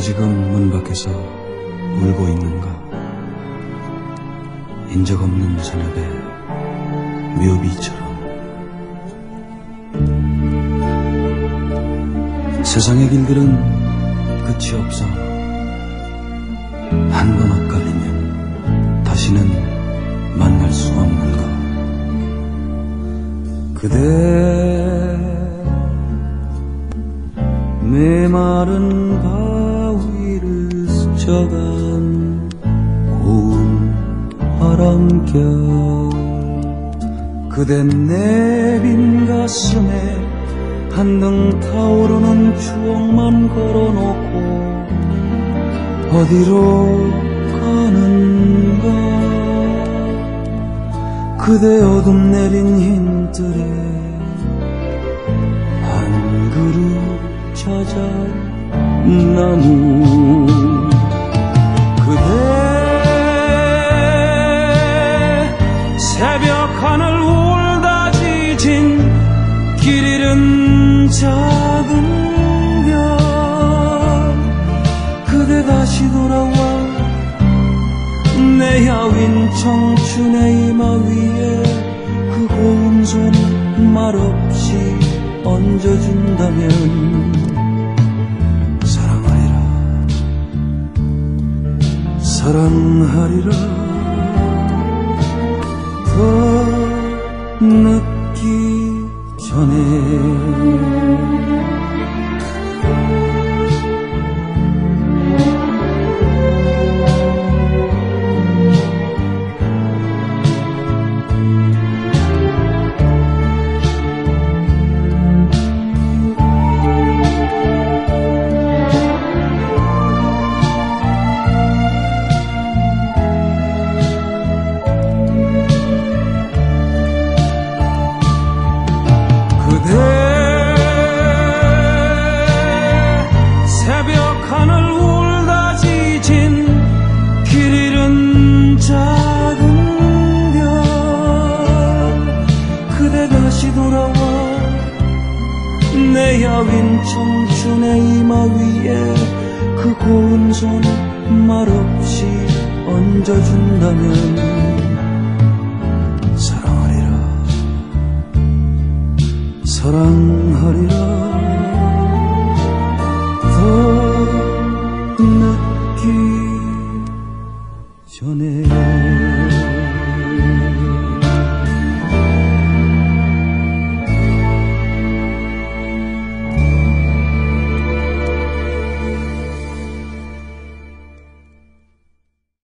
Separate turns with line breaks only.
지금 문 밖에서 울고 있는가? 인적 없는 저녁에 묘비처럼. 세상의 길들은 끝이 없어. 한 번 엇갈리면 다시는 만날 수 없는가? 그대 메마른 바 스쳐간 고운 바람결 그댄 내 빈 가슴에 한등 타오르는 추억만 걸어놓고 어디로 가는가? 그대 어둠 내린 흰 뜰에 한 그릇 찾아 나무 새벽 하늘 울다 지진 길 잃은 작은 별. 그대 다시 돌아와 내 야윈 청춘의 이마 위에 그 고운 손 말없이 얹어준다면 사랑하리라. 사랑하리라 다시 돌아와 내 야윈 청춘의 이마 위에 그 고운 손 말없이 얹어준다면 사랑하리라 사랑하리라